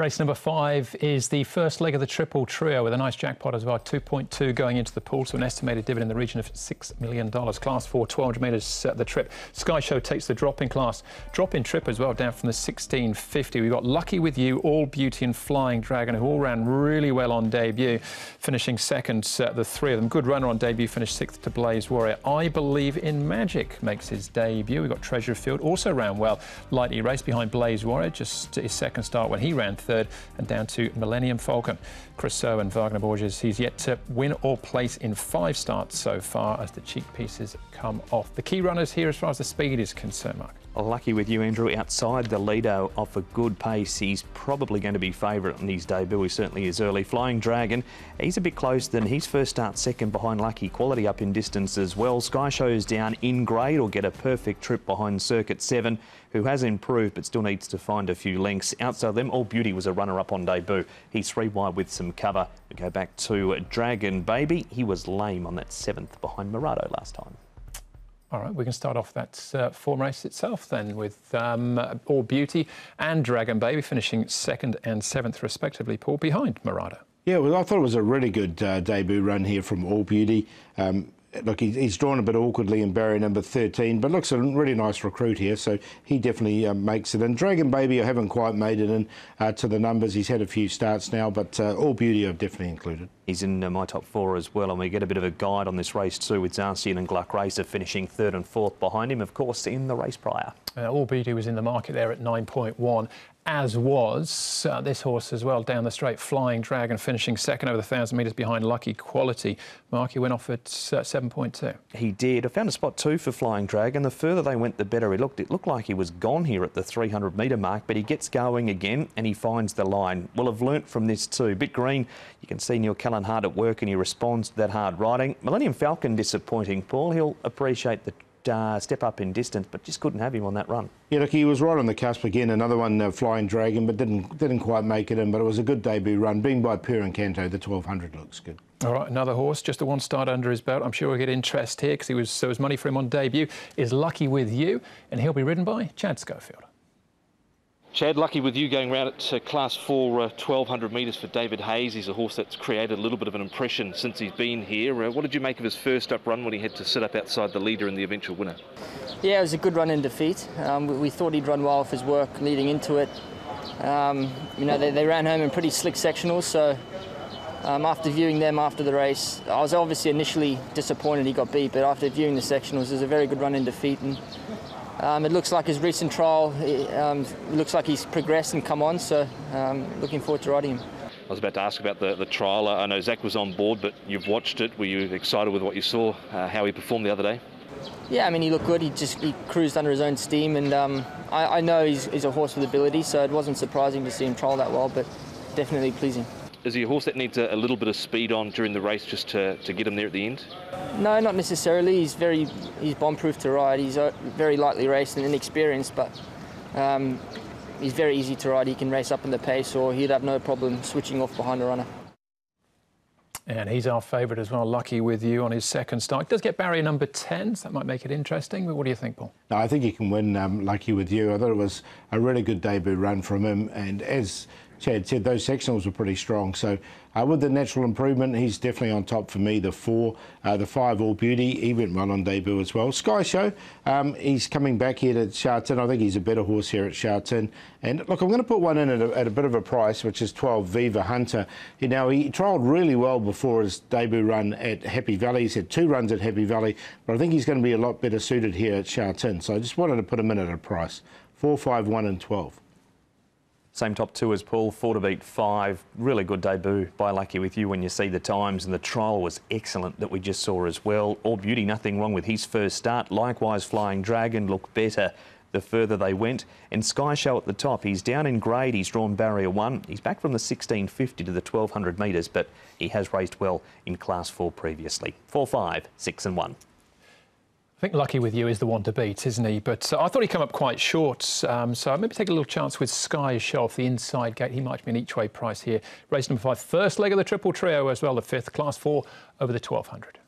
Race number five is the first leg of the triple trio with a nice jackpot as well, 2.2 going into the pool, so an estimated dividend in the region of $6 million. Class 4, 1200 metres the trip. Sky Show takes the drop in class. Drop in trip as well, down from the 1650. We got Lucky With You, All Beauty and Flying Dragon, who all ran really well on debut, finishing second, uh, the three of them. Good runner on debut, finished sixth to Blaze Warrior. I Believe in Magic makes his debut. We got Treasure Field, also ran well. Lightly raced behind Blaze Warrior, just his second start when he ran third and down to Millennium Falcon. Crusoe and Wagner Borges, he's yet to win or place in five starts so far as the cheek pieces come off. The key runners here as far as the speed is concerned, Mark. Lucky with you, Andrew. Outside the leader off a good pace, he's probably going to be favourite on his debut. He certainly is early. Flying Dragon, he's a bit close than his first start second behind Lucky. Quality up in distance as well. Sky Show's down in grade or get a perfect trip behind Circuit 7, who has improved but still needs to find a few lengths. Outside them, All Beauty was a runner-up on debut. He's three wide with some cover. We go back to Dragon Baby. He was lame on that seventh behind Murado last time. All right, we can start off that uh, form race itself then with um, All Beauty and Dragon Baby finishing second and seventh respectively, Paul, behind Murado. Yeah, well, I thought it was a really good uh, debut run here from All Beauty. Um, look, he's drawn a bit awkwardly in barrier number 13, but looks a really nice recruit here, so he definitely uh, makes it. And Dragon Baby, I haven't quite made it in uh, to the numbers. He's had a few starts now, but uh, All Beauty I've definitely included. He's in uh, my top four as well, and we get a bit of a guide on this race too, with Zacian and Gluck Racer finishing third and fourth behind him, of course, in the race prior. Uh, All Beauty was in the market there at 9.1 as was uh, this horse as well down the straight, Flying Dragon, finishing second over the 1,000 metres behind Lucky Quality. Mark, he went off at uh, 7.2. He did. I found a spot two for Flying Dragon. And the further they went, the better he looked. It looked like he was gone here at the 300 metre mark, but he gets going again and he finds the line. We'll have learnt from this too. Bit green, you can see Neil Callan hard at work and he responds to that hard riding. Millennium Falcon disappointing, Paul. He'll appreciate the uh, step up in distance, but just couldn't have him on that run. Yeah, look, he was right on the cusp again. Another one, uh, Flying Dragon, but didn't didn't quite make it in. But it was a good debut run, being by Per Incanto. The 1200 looks good. All right, another horse, just a one start under his belt. I'm sure we'll get interest here because he was so was money for him on debut. Is lucky with you, and he'll be ridden by Chad Schofield. Chad, lucky with you going around at class four, uh, 1200 metres for David Hayes. He's a horse that's created a little bit of an impression since he's been here. Uh, what did you make of his first up run when he had to sit up outside the leader and the eventual winner? Yeah, it was a good run in defeat. Um, we, we, thought he'd run well with his work leading into it. Um, you know, they, they, ran home in pretty slick sectionals, so um, after viewing them after the race, I was obviously initially disappointed he got beat, but after viewing the sectionals, it was a very good run in defeat. And, um, it looks like his recent trial, um, looks like he's progressed and come on, so um, looking forward to riding him. I was about to ask about the, the trial. I know Zac was on board, but you've watched it. Were you excited with what you saw, uh, how he performed the other day? Yeah, I mean, he looked good. He just he cruised under his own steam, and um, I, I, know he's, he's a horse with ability, so it wasn't surprising to see him trial that well, but definitely pleasing. Is he a horse that needs a, a, little bit of speed on during the race just to, to get him there at the end? No, not necessarily. He's very he's bomb-proof to ride. He's uh, very lightly raced and inexperienced, but um, he's very easy to ride. He can race up in the pace, or he'd have no problem switching off behind a runner. And he's our favourite as well, lucky with you on his second start. Does get barrier number 10, so that might make it interesting. But what do you think, Paul? No, I think he can win um, lucky with you. I thought it was a really good debut run from him. And as Chad said, those sectionals were pretty strong. So uh, with the natural improvement, he's definitely on top for me. The four, uh, the five, All Beauty, he went well on debut as well. Sky Show, um, he's coming back here to Sha Tin. I think he's a better horse here at Sha Tin. And look, I'm going to put one in at a, at a bit of a price, which is 12 Viva Hunter. You know, he trialled really well before his debut run at Happy Valley. He's had two runs at Happy Valley, but I think he's going to be a lot better suited here at Sha Tin. So I just wanted to put him in at a price. 4, 5, 1 and 12. Same top two as Paul, four to beat five. Really good debut by Lucky with you when you see the times, and the trial was excellent that we just saw as well. All beauty, nothing wrong with his first start. Likewise, Flying Dragon looked better the further they went. And Sky Show at the top, he's down in grade, he's drawn barrier one. He's back from the 1650 to the 1200 metres, but he has raced well in class four previously. Four, five, six and one. I think Lucky with you is the one to beat, isn't he? But uh, I thought he'd come up quite short, um, so maybe take a little chance with Sky off the inside gate. He might be an each way price here. Race number five, first leg of the triple trio as well, the fifth, class four over the 1200.